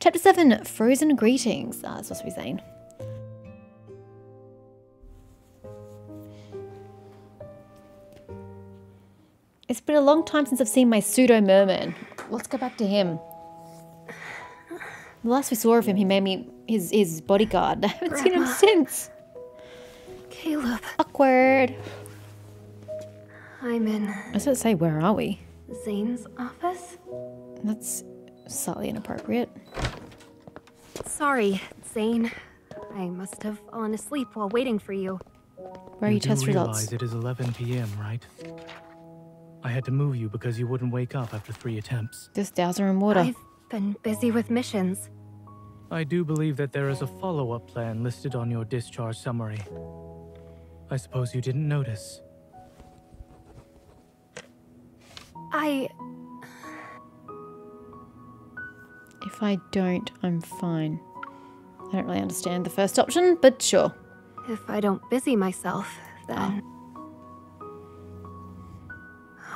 Chapter 7 Frozen Greetings. Ah, that's supposed to be Zayne. It's been a long time since I've seen my pseudo merman. Let's go back to him. The last we saw of him, he made me his his bodyguard. I haven't seen him since. Caleb, Awkward. I'm in I was about to say, where are we? Zayne's office. That's slightly inappropriate. Sorry, Zayne. I must have fallen asleep while waiting for you. Where are your do test realize results? it is 11 p.m., right? I had to move you because you wouldn't wake up after three attempts. Just dowser in water. I've been busy with missions. I do believe that there is a follow-up plan listed on your discharge summary. I suppose you didn't notice. I. If I don't, I'm fine. I don't really understand the first option, but sure. If I don't busy myself, then.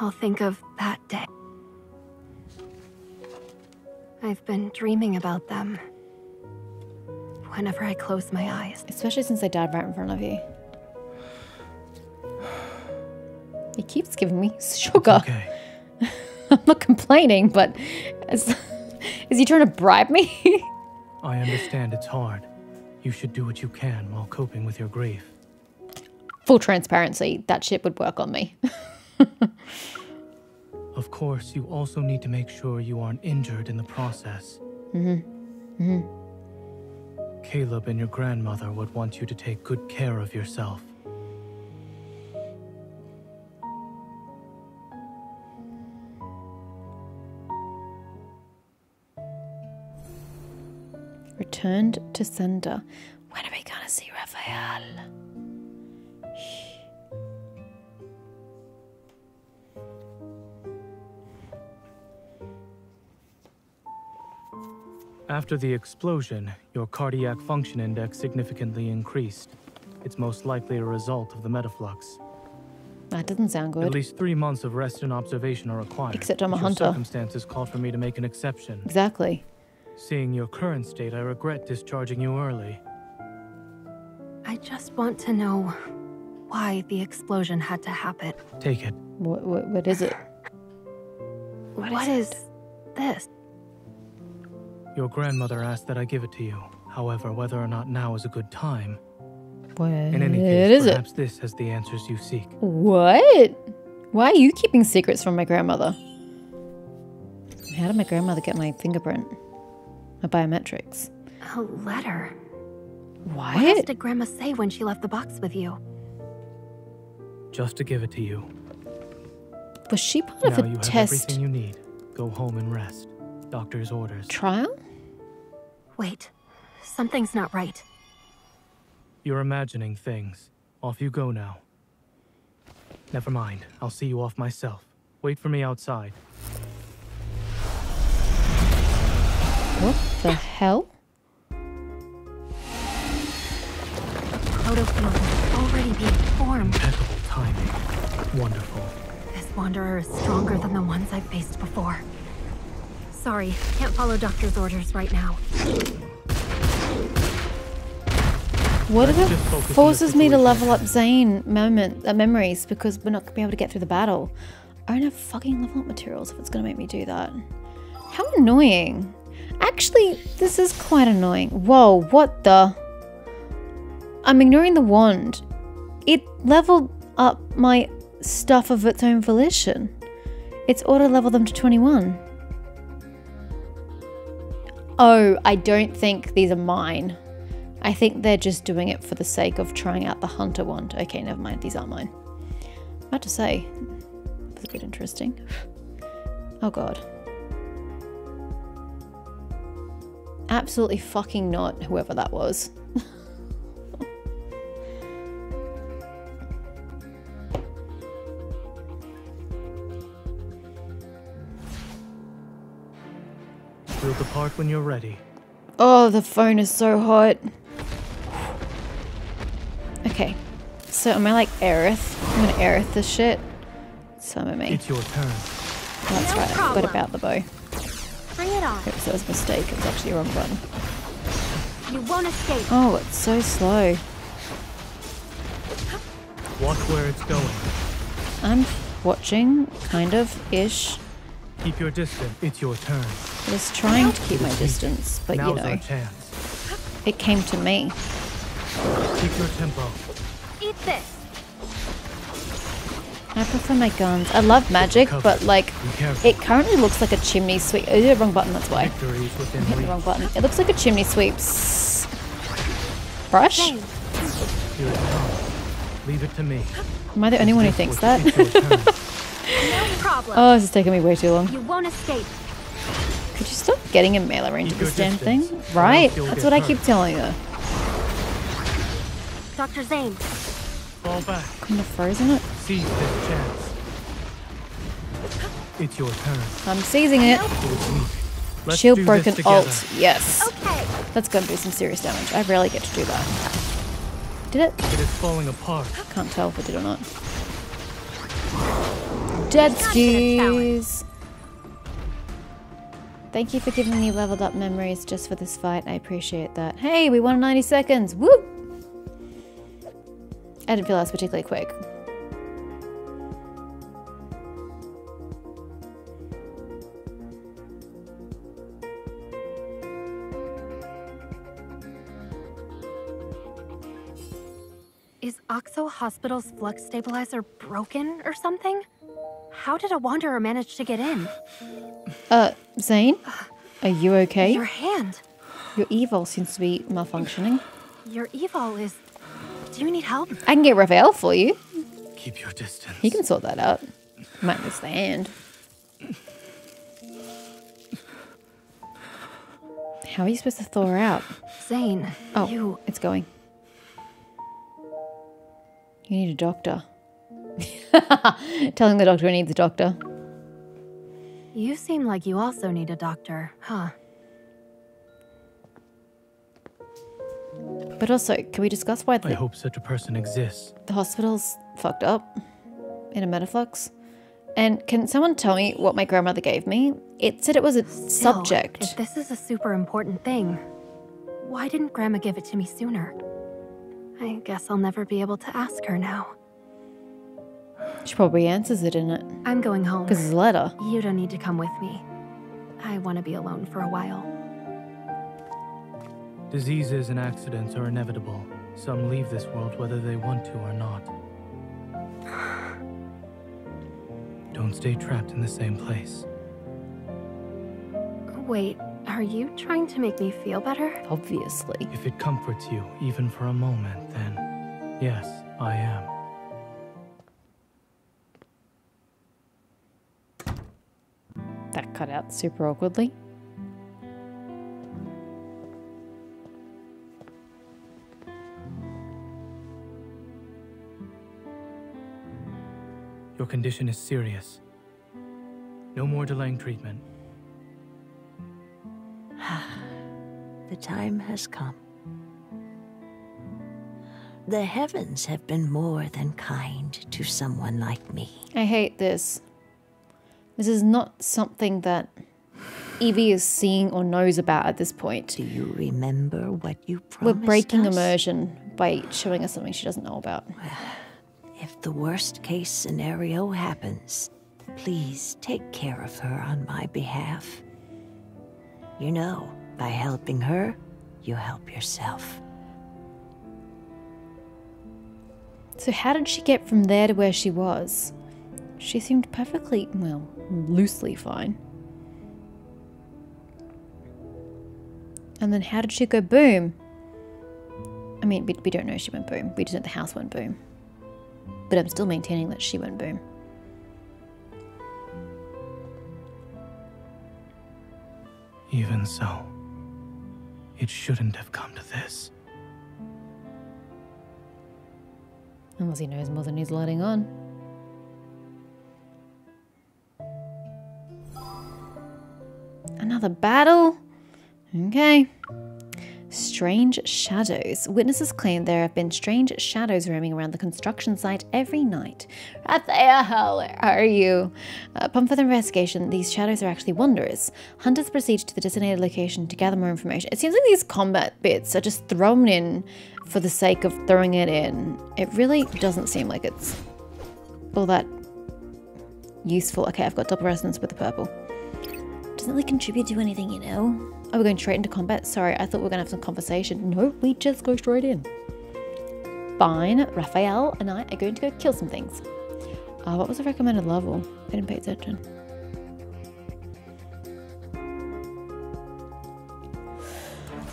I'll think of that day. I've been dreaming about them. Whenever I close my eyes. Especially since I died right in front of you. He keeps giving me sugar. Okay. I'm not complaining, but is, is he trying to bribe me? I understand it's hard. You should do what you can while coping with your grief. Full transparency, that shit would work on me. Of course, you also need to make sure you aren't injured in the process. Mm-hmm. Mm-hmm. Caleb and your grandmother would want you to take good care of yourself. Returned to sender. When are we gonna see Rafayel? After the explosion, your cardiac function index significantly increased. It's most likely a result of the metaflux. That doesn't sound good. At least three months of rest and observation are required. Except I'm a hunter. Circumstances called for me to make an exception. Exactly. Seeing your current state, I regret discharging you early. I just want to know why the explosion had to happen. Take it. What, what, what is it? what is, this? Your grandmother asked that I give it to you. However, whether or not now is a good time. What In any is case, it? perhaps this has the answers you seek. What? Why are you keeping secrets from my grandmother? How did my grandmother get my fingerprint? My biometrics? A letter. What else What? did Grandma say when she left the box with you? Just to give it to you. Was she part now of a you have test everything you need. Go home and rest. Doctor's orders. trial? Wait, something's not right. You're imagining things. Off you go now. Never mind. I'll see you off myself. Wait for me outside. What the hell? Protofield is already being formed. Impeccable timing. Wonderful. This wanderer is stronger than the ones I've faced before. Sorry, can't follow doctor's orders right now. What if it just focus on the forces me to level up Zayne moment uh, memories because we're not gonna be able to get through the battle? I don't have fucking level up materials if it's gonna make me do that. How annoying. Actually, this is quite annoying. Whoa, what the? I'm ignoring the wand. It leveled up my stuff of its own volition. It's auto leveled them to 21. Oh, I don't think these are mine. I think they're just doing it for the sake of trying out the hunter wand. Okay, never mind. These aren't mine. About to say, that's a bit interesting. Oh god. Absolutely fucking not, whoever that was. We'll depart when you're ready. Oh, the phone is so hot. Okay, so am I like Aerith? I'm gonna Aerith this shit. Summon me. It's your turn. That's No right, I forgot about the bow. Bring it. Oops, that was a mistake. It was actually a wrong button. You won't escape. Oh, it's so slow. Watch where it's going. I'm watching, kind of, ish. Keep your distance. It's your turn. I was trying to keep my distance, but Now's you know, it came to me. Keep your tempo. Eat this. I prefer my guns. I love magic, but like, it currently looks like a chimney sweep. Oh, the wrong button, that's why. Victory is within Hit the wrong button. It looks like a chimney sweeps. Brush? Zayne, Here it comes. Leave it to me. Am I the only one who thinks that? It's your turn. no problem. oh, this is taking me way too long. you won't escape. Could you stop getting in melee range of this your damn thing? Right? That's get what I keep telling her. Dr. Zayne, Fall back. Kind of frozen it. Seize this chance. It's your turn. I'm seizing it. It is weak. Let's Shield broken alt. Yes. okay. That's gonna do some serious damage. I rarely get to do that. Did it? It is falling apart. Can't tell if it did or not. Dead Not gonna tell it. skews. Thank you for giving me leveled up memories just for this fight. I appreciate that. Hey, we won in 90 seconds. Woo! I didn't feel that was particularly quick. Is Akso Hospital's flux stabilizer broken or something? How did a wanderer manage to get in? Uh, Zayne? Are you okay? Your hand. Your Evol seems to be malfunctioning. Your Evol is. Do you need help? I can get Rafayel for you. Keep your distance. He can sort that out. Might miss the hand. How are you supposed to thaw her out? Zayne, Oh, you. it's going. You need a doctor. Telling the doctor he needs a doctor. You seem like you also need a doctor, huh? But also, can we discuss why I hope such a person exists. the hospital's fucked up in a metaflux? And can someone tell me what my grandmother gave me? It said it was a Still, subject. If this is a super important thing, why didn't Grandma give it to me sooner? I guess I'll never be able to ask her now. She probably answers it in it. I'm going home. Because it's a letter. You don't need to come with me. I want to be alone for a while. Diseases and accidents are inevitable. Some leave this world whether they want to or not. Don't stay trapped in the same place. Wait, are you trying to make me feel better? Obviously. If it comforts you, even for a moment, then yes, I am. That cut out super awkwardly. Your condition is serious. No more delaying treatment. The time has come. The heavens have been more than kind to someone like me. I hate this. This is not something that Evie is seeing or knows about at this point. Do you remember what you promised We're breaking us? immersion by showing us something she doesn't know about. If the worst case scenario happens, please take care of her on my behalf. You know, by helping her, you help yourself. So, how did she get from there to where she was? She seemed perfectly, well, loosely fine. And then how did she go boom? I mean, we, don't know she went boom. We just know the house went boom. But I'm still maintaining that she went boom. Even so, it shouldn't have come to this. Unless he knows more than he's letting on. Another battle? Okay. Strange shadows. Witnesses claim there have been strange shadows roaming around the construction site every night. Rafayel, how are you? Uh, upon further investigation, these shadows are actually wanderers. Hunters proceed to the designated location to gather more information. It seems like these combat bits are just thrown in for the sake of throwing it in. It really doesn't seem like it's all that useful. Okay, I've got double resonance with the purple. Doesn't really contribute to anything, you know? Are we going straight into combat? Sorry, I thought we were going to have some conversation. No, we just go straight in. Fine, Rafayel and I are going to go kill some things. Uh, what was the recommended level? I didn't pay attention.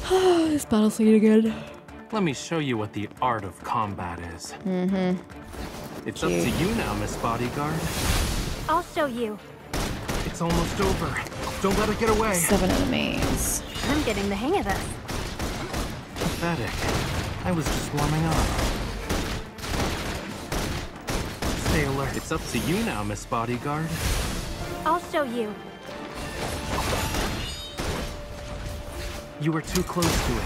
this battle scene again. Let me show you what the art of combat is. Mm-hmm. It's up to you now, Miss Bodyguard. I'll show you. It's almost over. Don't let it get away. Seven enemies. I'm getting the hang of this. Pathetic. I was just warming up. Stay alert. It's up to you now, Miss Bodyguard. I'll show you. You were too close to it.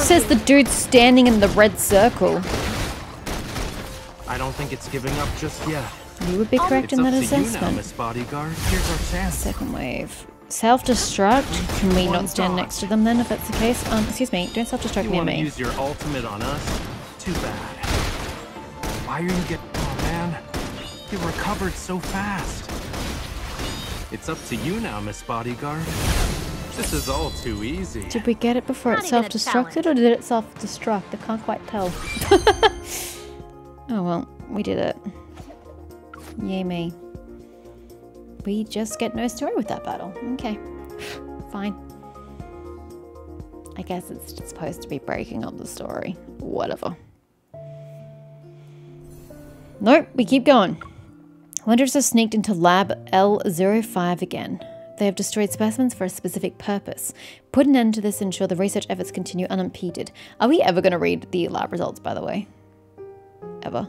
Says the dude standing in the red circle. I don't think it's giving up just yet. You would be correct in that to now, assessment. Miss Bodyguard. Here's our chance. Second wave. Self-destruct? Can we not stand next to them then if that's the case? Um, excuse me, don't self-destruct You near want to me. use your ultimate on us? Too bad. Why are you getting... Oh, man. You recovered so fast. It's up to you now, Miss Bodyguard. This is all too easy. Did we get it before Not it self-destructed or did it self-destruct? I can't quite tell. oh well, we did it. Yay me. We just get no story with that battle. Okay. Fine. I guess it's supposed to be breaking up the story. Whatever. Nope, we keep going. Wanderers have sneaked into Lab L05 again. They have destroyed specimens for a specific purpose. Put an end to this and ensure the research efforts continue unimpeded. Are we ever going to read the lab results, by the way? Ever?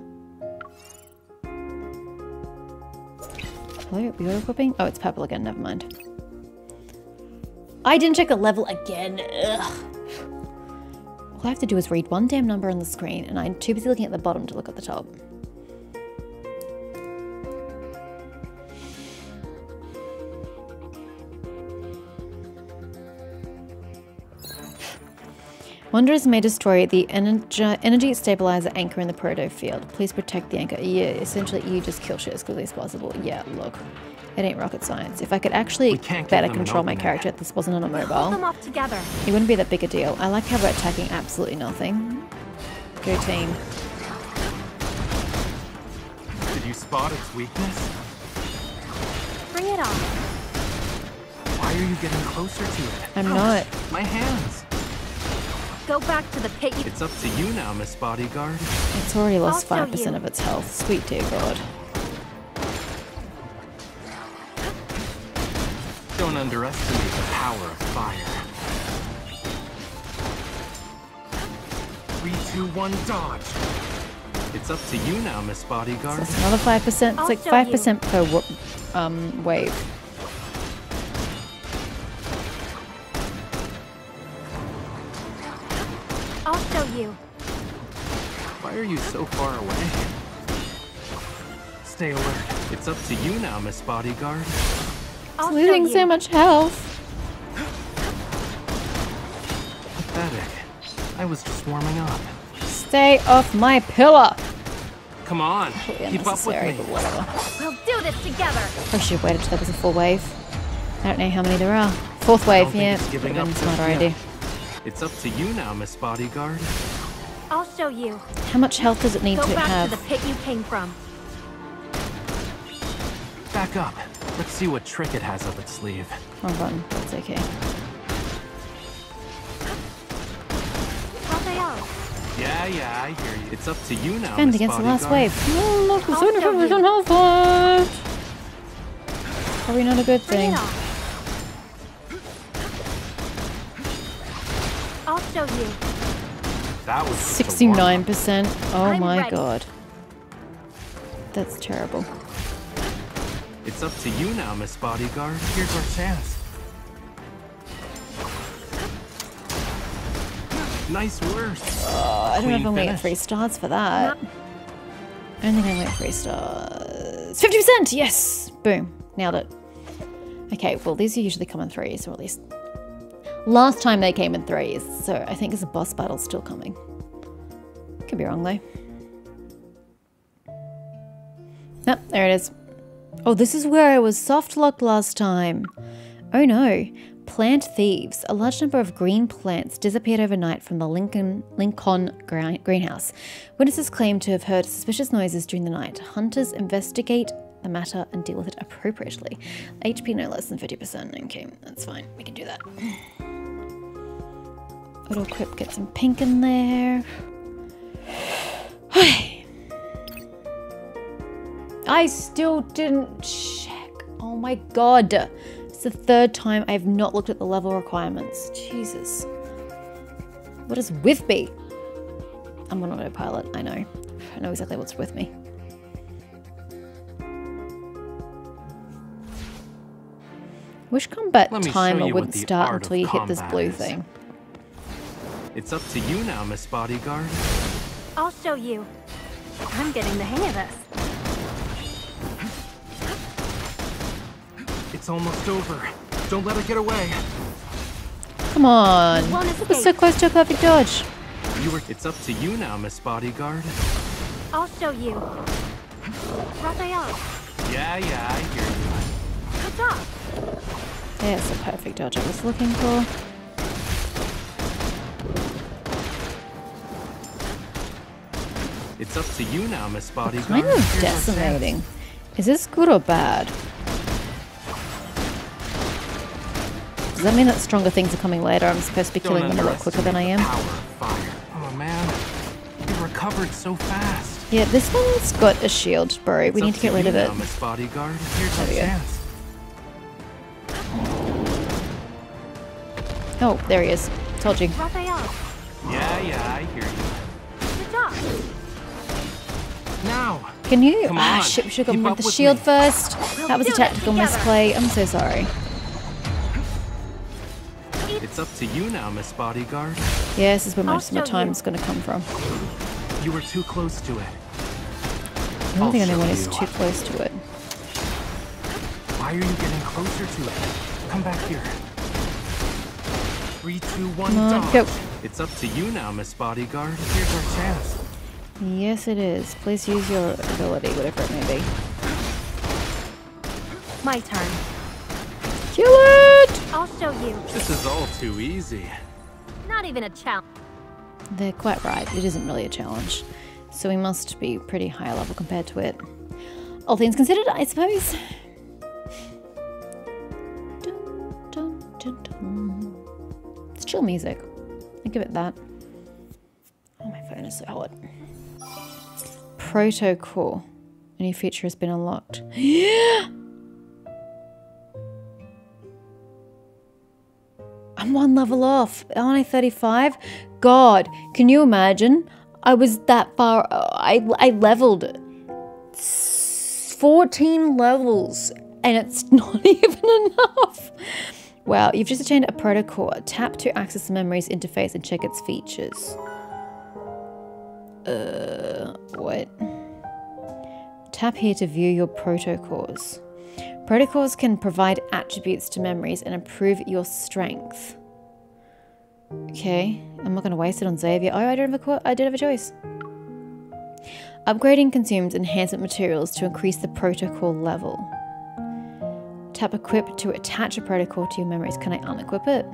Hello, we equipping? Oh, it's purple again, never mind. I didn't check the level again. Ugh. All I have to do is read one damn number on the screen, and I'm too busy looking at the bottom to look at the top. Wanderers may destroy the energy, energy stabilizer anchor in the proto field. Please protect the anchor. Yeah, essentially you just kill shit as quickly as possible. Yeah, look. It ain't rocket science. If I could actually We can't give better control my character if this wasn't on a Hold them mobile, off together. it wouldn't be that big a deal. I like how we're attacking absolutely nothing. Go team. Did you spot its weakness? Bring it on. Why are you getting closer to it? I'm not. My hands. Go back to the pit. It's up to you now, Miss Bodyguard. It's already lost 5% of its health. Sweet dear god. Don't underestimate the power of fire. Three, two, one, dodge. It's up to you now, Miss Bodyguard. That's another 5%. It's like 5% per um, wave. You. Why are you so far away? Stay alert. It's up to you now, Miss Bodyguard. I'll Losing so much health. Pathetic. I was just warming up. Stay off my pillow. Come on, keep up with me. We'll do this together. I should have waited till there was a full wave. I don't know how many there are. Fourth wave, yeah. it's giving up been a just smarter idea. It's up to you now, Miss Bodyguard. I'll show you. How much health does it need Go to back have? to the pit you came from. Back up. Let's see what trick it has up its sleeve. Wrong button. That's okay. Rafayel, Yeah, yeah, I hear you. It's up to you now, Defend against the last wave. Oh, look, there's I'll only show 50% you. health. Probably not a good bring thing. Show you. That was just a warm-up. 69%. Oh I'm my ready. god. That's terrible. It's up to you now, Miss Bodyguard. Here's our chance. Nice work. Oh, I don't know if Clean I'm gonna get three stars for that. I don't think I'm gonna get three stars. 50%! Yes! Boom. Nailed it. Okay, well, these are usually come in threes, or at least last time they came in threes. So I think there's a boss battle still coming. Could be wrong though. Nope, there it is. Oh, this is where I was soft locked last time. Oh no. Plant thieves. A large number of green plants disappeared overnight from the Linkon Linkon greenhouse. Witnesses claim to have heard suspicious noises during the night. Hunters investigate the matter and deal with it appropriately. HP no less than 50%. Okay, that's fine. We can do that. Little equip, get some pink in there. I still didn't check. Oh my god. It's the third time I've not looked at the level requirements. Jesus. What is with me? I'm on autopilot, I know. I know exactly what's with me. Wish combat Let me show timer wouldn't start until you hit this blue is. thing. It's up to you now, Miss Bodyguard. I'll show you. I'm getting the hang of this. It's almost over. Don't let her get away. Come on. Won't That was so close to a perfect dodge. You were. It's up to you now, Miss Bodyguard. I'll show you. Rafayel, Yeah, yeah, I hear you. good job. There's the perfect dodge I was looking for. It's up to you now, Miss Bodyguard. Kind of Here's our chance. decimating. Is this good or bad? Does that mean that stronger things are coming later? I'm supposed to be Don't killing them a lot quicker than I am. underestimate Power of fire. Oh man, you recovered so fast. Yeah, this one's got a shield, bro. We up need to get rid of it. Now, Miss Bodyguard. Here's There we go. chance. Oh, there he is. Told you. Rafayel, Yeah, yeah, I hear you. good job. Now, Can you? Come ah, on, shit, we should have keep gone with the with shield me. first. We'll That was a do tactical misplay. I'm so sorry. it's up to you now, Miss Bodyguard. Yeah, this is where most of my time you. time's going to come from. You were too close to it. I don't I'll think show anyone is too close to it. Why are you getting closer to it? Come back here. Three, two, one, Come on, go. It's up to you now, Miss Bodyguard. Here's our chance. Yes, it is. Please use your ability, whatever it may be. My turn. Kill it! I'll show you. This is all too easy. Not even a challenge. They're quite right. It isn't really a challenge. So we must be pretty high level compared to it. All things considered, I suppose. Chill music. I give it that. Oh, my phone is so hot. Protocol. A new feature has been unlocked. I'm one level off. Aren't I 35? God, can you imagine? I was that far. I, I leveled 14 levels and it's not even enough. Wow, you've just attained a protocol. Tap to access the memories interface and check its features. Uh, what? Tap here to view your protocols. Protocols can provide attributes to memories and improve your strength. Okay, I'm not going to waste it on Xavier. Oh, I don't have a, I did have a choice. Upgrading consumes enhancement materials to increase the protocol level. Tap equip to attach a protocol to your memories. Can I unequip it?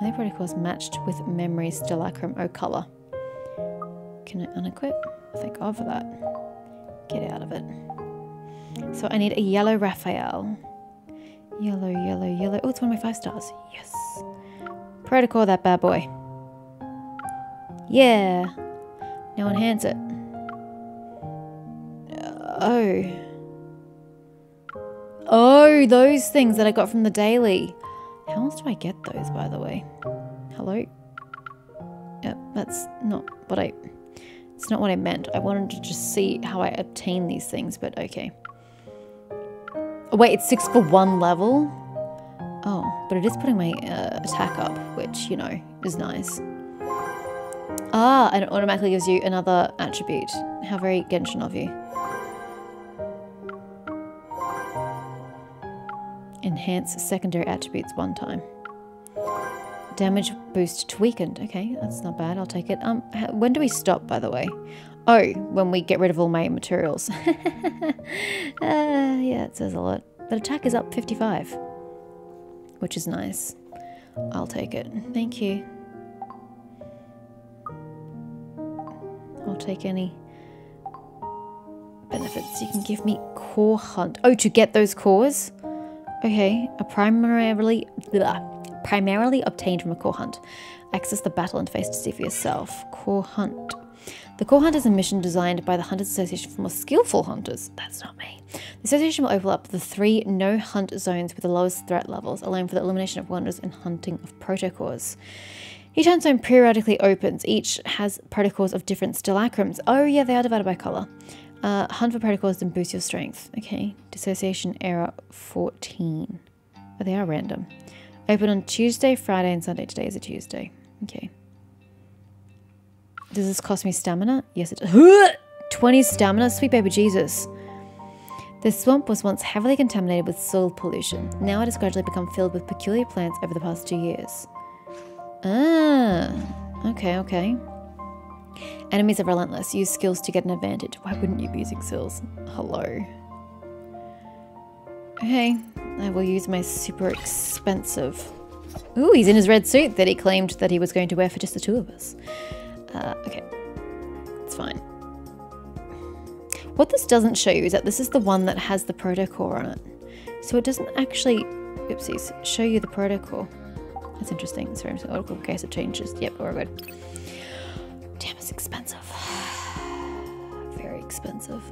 Are the protocols matched with memories Stelacrum O color? Can I unequip? Thank God for that. Get out of it. So I need a yellow Rafayel. Yellow, yellow, yellow. Oh, it's one of my five stars. Yes. Protocol that bad boy. Yeah. Now enhance it. Oh. Oh, those things that I got from the daily. How else do I get those, by the way? Hello? Yep, that's not what I... It's not what I meant. I wanted to just see how I obtain these things, but okay. Oh, wait, it's six for one level? Oh, but it is putting my uh, attack up, which, you know, is nice. Ah, and it automatically gives you another attribute. How very Genshin of you. Enhance secondary attributes one time. Damage boost weakened. Okay, that's not bad. I'll take it. Um, when do we stop, by the way? Oh, when we get rid of all my materials. uh, yeah, it says a lot. But attack is up 55, which is nice. I'll take it. Thank you. I'll take any benefits you can give me. Core hunt. Oh, to get those cores? Okay, a primarily primarily obtained from a core hunt. Access the battle interface to see for yourself. Core hunt. The Core Hunt is a mission designed by the Hunters Association for more skillful hunters. That's not me. The association will open up the three no hunt zones with the lowest threat levels, allowing for the elimination of wonders and hunting of protocores. Each hunt zone periodically opens. Each has protocores of different stalacrums. Oh yeah, they are divided by color. Uh, hunt for protocores and boost your strength. Okay. Dissociation error 14. Oh, they are random. Open on Tuesday, Friday, and Sunday. Today is a Tuesday. Okay. Does this cost me stamina? Yes, it does. 20 stamina? Sweet baby Jesus. The swamp was once heavily contaminated with soil pollution. Now it has gradually become filled with peculiar plants over the past two years. Ah, okay, okay. Enemies are relentless. Use skills to get an advantage. Why wouldn't you be using skills? Hello. Okay, I will use my super expensive... Ooh, he's in his red suit that he claimed that he was going to wear for just the two of us. Uh, okay, it's fine. What this doesn't show you is that this is the one that has the protocore on it. So it doesn't actually, oopsies, show you the protocore. That's interesting. Sorry, article in case it changes. Yep, we're good. Damn, it's expensive. Very expensive.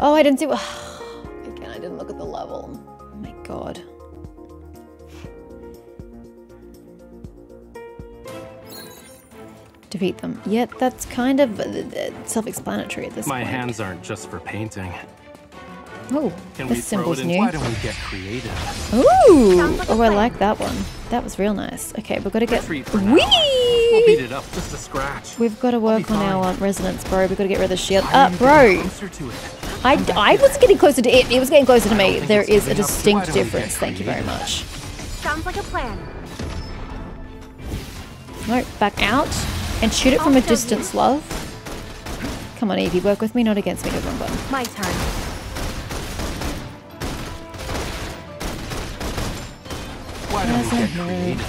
Oh, I didn't see. what. Again, I didn't look at the level. Oh my god. defeat them. Yet that's kind of uh, self-explanatory at this My point. My hands aren't just for painting. Oh, Can this symbol's new. Why don't we get creative? Ooh! Oh, I like that one. That was real nice. Okay, we've got to get. Wee! We'll beat it up just a scratch. We've got to work on our resonance, bro. We've got to get rid of the shield. Uh, bro. I, I was getting closer to it. It was getting closer to me. There is a distinct difference. Thank you very much. Sounds like a plan. No, back out. And shoot it from a distance, love. Come on, Evie, work with me, not against me. Good one, button. My turn. Why don't we get creative?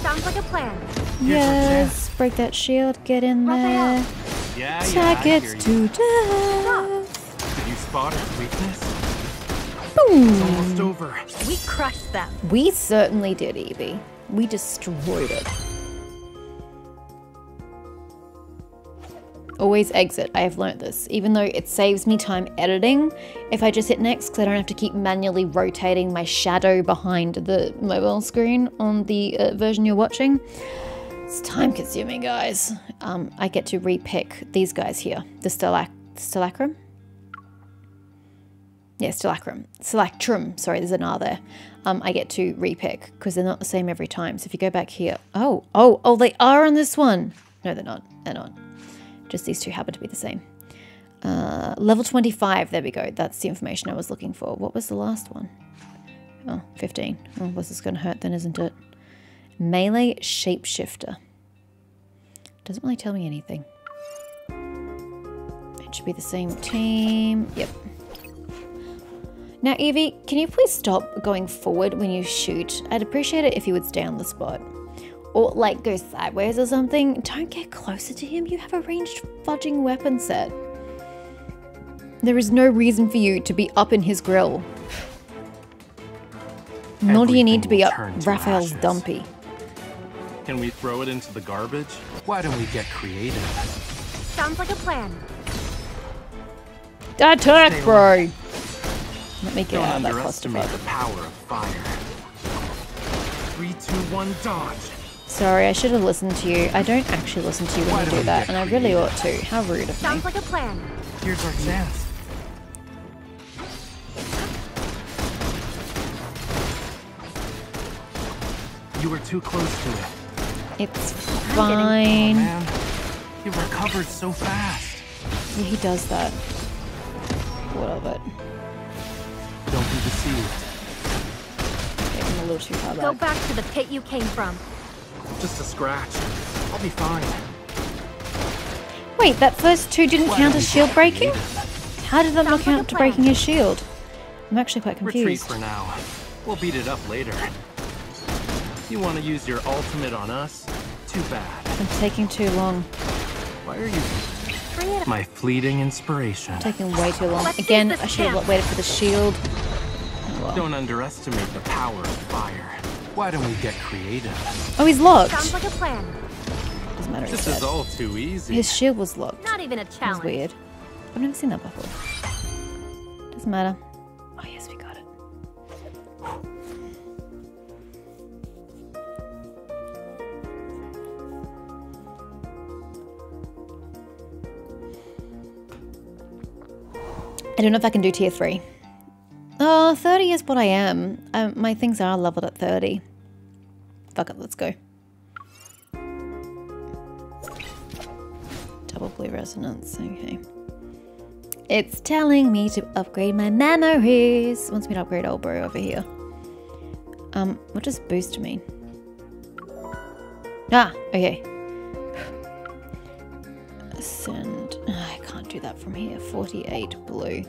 Sounds like a plan. Yes, break that shield, get in there. Yeah, Attack yeah, it to death. Did you spot its weakness? Boom. It's almost over. We crushed them. We certainly did, Evie. We destroyed it. Always exit. I have learnt this, even though it saves me time editing. If I just hit next, because I don't have to keep manually rotating my shadow behind the mobile screen on the uh, version you're watching. It's time consuming, guys. Um, I get to repick these guys here. The Stalac Stalacrum? Yeah, Stalacrum. Stalactrum, sorry, there's an R there. Um, I get to repick because they're not the same every time. So if you go back here, oh, oh, oh, they are on this one. No, they're not. They're not. Just these two happen to be the same. Uh, level 25, there we go. That's the information I was looking for. What was the last one? Oh, 15. Oh, this is going to hurt then, isn't it? Melee Shapeshifter. Doesn't really tell me anything. It should be the same team. Yep. Now, Evie, can you please stop going forward when you shoot? I'd appreciate it if you would stay on the spot or like go sideways or something, don't get closer to him. You have a ranged fudging weapon set. There is no reason for you to be up in his grill. Nor do you need to be up Rafayel's ashes. dumpy. Can we throw it into the garbage? Why don't we get creative? Sounds like a plan. Attack, bro! Let me get don't out of that underestimate the power of fire. Three, two, one, dodge. Sorry, I should have listened to you. I don't actually listen to you when Why you do that, and I really ought to. How rude of Sounds me. Sounds like a plan. Here's our chance. You were too close to it. It's fine. Oh, you recovered so fast. Yeah, he does that. What of it? Don't be deceived. A little too far back. Go back to the pit you came from. Just a scratch. I'll be fine. Wait, that first two didn't count as shield breaking? How did that not Sounds count a to breaking his shield? I'm actually quite confused. Retreat confused. for now. We'll beat it up later. You want to use your ultimate on us? Too bad. I'm taking too long. Why are you my fleeting inspiration? Taking way too long. Again, I should have waited for the shield. Oh, well. Don't underestimate the power of fire. Why don't we get creative? Oh, he's locked. Sounds like a plan. Doesn't matter. This is all too easy. His shield was locked. Not even a That was challenge. weird. I've never seen that before. Doesn't matter. Oh yes, we got it. I don't know if I can do tier 3. Oh, 30 is what I am. Um, my things are leveled at 30. Fuck it, let's go. Double blue resonance, okay. It's telling me to upgrade my memories. Wants me to upgrade old bro over here. Um, what does boost mean? Ah, okay. Send. I can't do that from here. 48 blue.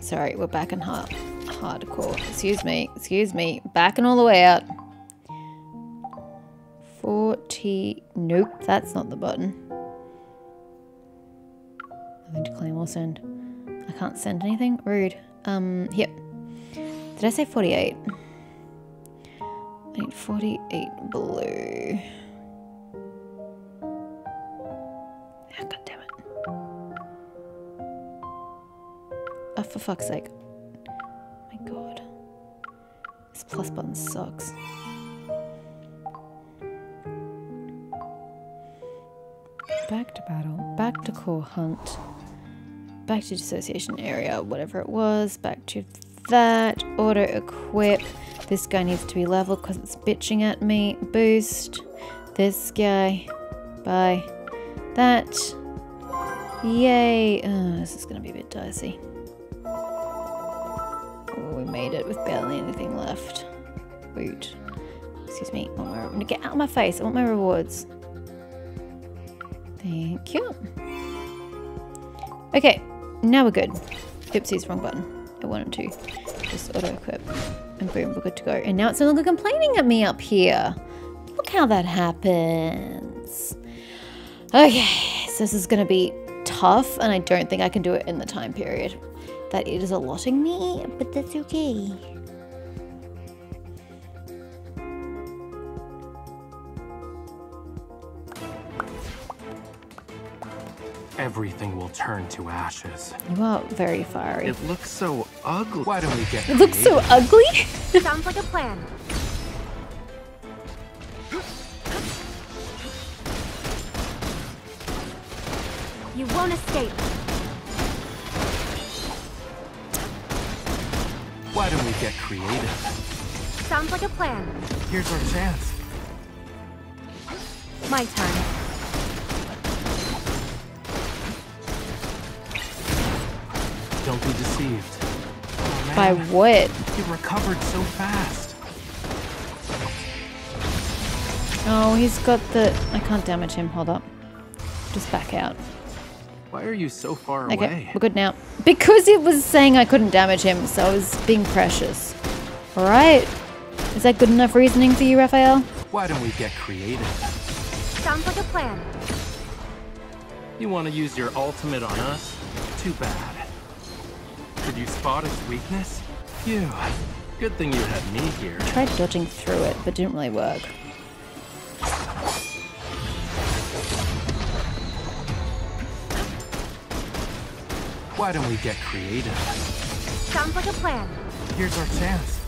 Sorry, we're back in hard hardcore. Excuse me, excuse me. Backing all the way out. 40. Nope, that's not the button. Nothing to claim or send. I can't send anything? Rude. Um, yep. Did I say 48? I need 48 blue. Ah, God damn Oh, for fuck's sake. My god. This plus button sucks. Back to battle. Back to core hunt. Back to dissociation area, whatever it was. Back to that. Auto equip. This guy needs to be leveled because it's bitching at me. Boost. This guy. Bye. That. Yay. Oh, this is going to be a bit dicey. My, face. I want my rewards. Thank you. Okay, now we're good. Oopsies, wrong button. I wanted to just auto equip. And boom, we're good to go. And now it's no longer complaining at me up here. Look how that happens. Okay, so this is going to be tough, and I don't think I can do it in the time period that it is allotting me, but that's okay. Everything will turn to ashes. You are very fiery. It looks so ugly. Why don't we get It looks so ugly. Sounds like a plan. You won't escape. Why don't we get creative? Sounds like a plan. Here's our chance. My turn. Don't be deceived. Oh, By what? You recovered so fast. Oh, he's got the... I can't damage him. Hold up. Just back out. Why are you so far Okay, away? we're good now. Because it was saying I couldn't damage him, so I was being precious. Alright. Is that good enough reasoning for you, Rafayel? Why don't we get creative? Sounds like a plan. You want to use your ultimate on us? Too bad. Did you spot its weakness? You. Good thing you had me here. I Tried dodging through it, but didn't really work. Why don't we get creative? Sounds like a plan. Here's our chance.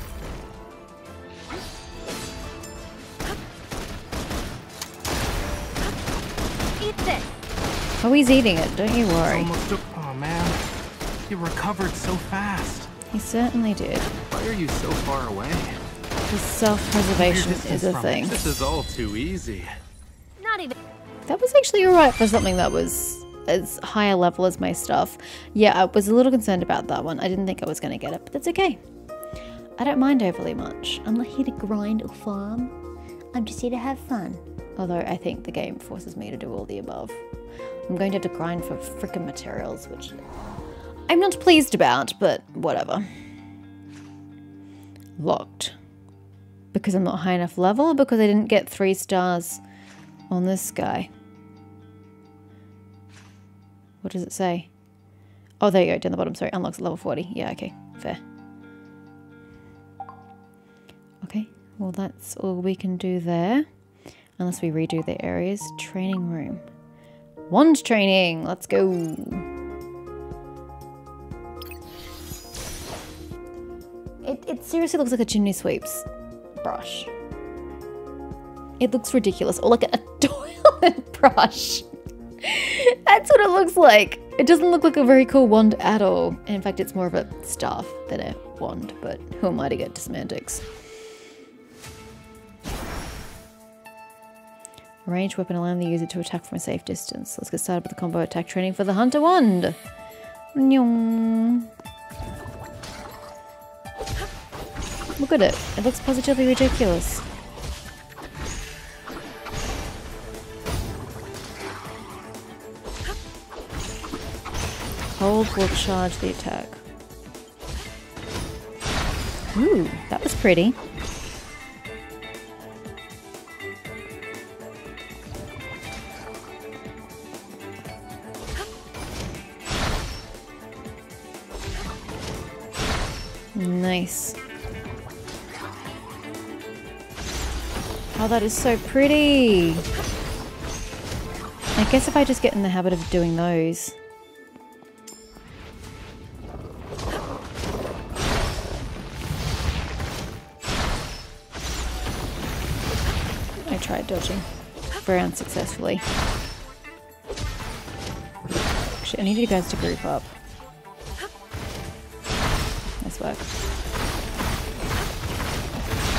Eat this. Oh, he's eating it, don't you worry. You recovered so fast. He certainly did. Why are you so far away? The self-preservation is a thing. This is all too easy. Not even. That was actually alright for something that was as higher level as my stuff. Yeah, I was a little concerned about that one. I didn't think I was going to get it, but that's okay. I don't mind overly much. I'm not here to grind or farm. I'm just here to have fun. Although I think the game forces me to do all the above. I'm going to have to grind for frickin' materials, which I'm not pleased about, but whatever. Locked. Because I'm not high enough level because I didn't get three stars on this guy? What does it say? Oh, there you go, down the bottom. Sorry, unlocks level 40. Yeah, okay, fair. Okay, well, that's all we can do there. Unless we redo the areas. Training room. Wand training! Let's go! It, seriously looks like a chimney sweeps brush. It looks ridiculous. Or like a, a toilet brush. That's what it looks like. It doesn't look like a very cool wand at all. In fact, it's more of a staff than a wand, but who am I to get to semantics? Ranged weapon allowing the user to attack from a safe distance. Let's get started with the combo attack training for the Hunter Wand. Nyong. Look at it. It looks positively ridiculous. Hold will charge the attack. Ooh, that was pretty. That is so pretty. I guess if I just get in the habit of doing those. I tried dodging. Very unsuccessfully. Actually, I need you guys to group up. Nice work.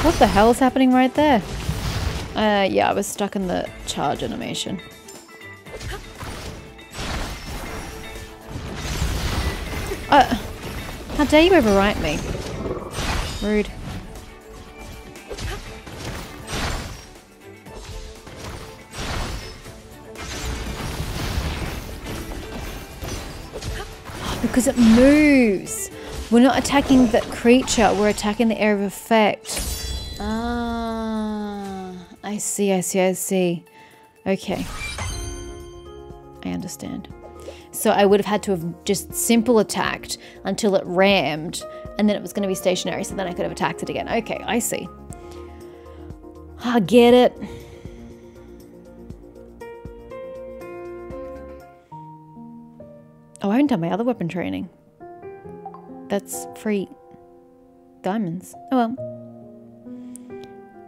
What the hell is happening right there? Uh, yeah, I was stuck in the charge animation. Uh, how dare you overwrite me? Rude. Because it moves. We're not attacking the creature, we're attacking the area of effect. I see, I see, I see. Okay. I understand. So I would have had to have just simple attacked until it rammed, and then it was going to be stationary, so then I could have attacked it again. Okay, I see. I get it. Oh, I haven't done my other weapon training. That's free diamonds. Oh well.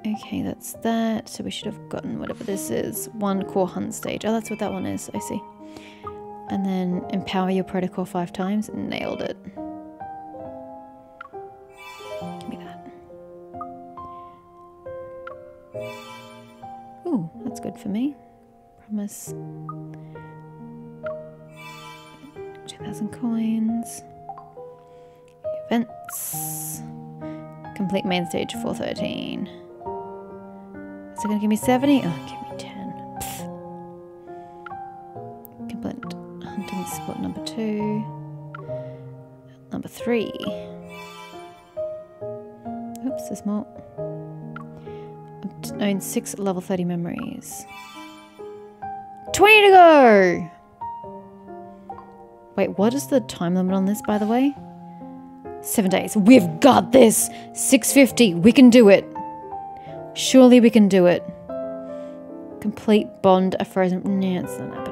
Okay, that's that. So we should have gotten whatever this is. One core hunt stage. Oh, that's what that one is. I see. And then empower your protocol five times. Nailed it. Give me that. Ooh, that's good for me. Promise. 2,000 coins. Events. Complete main stage 413. It to give me 70? Oh, give me 10. Pfft. Complete hunting spot number 2. Number 3. Oops, there's more. Own 6 level 30 memories. 20 to go! Wait, what is the time limit on this, by the way? Seven days. We've got this! 650. We can do it. Surely we can do it. Complete bond a frozen. Nah, it's not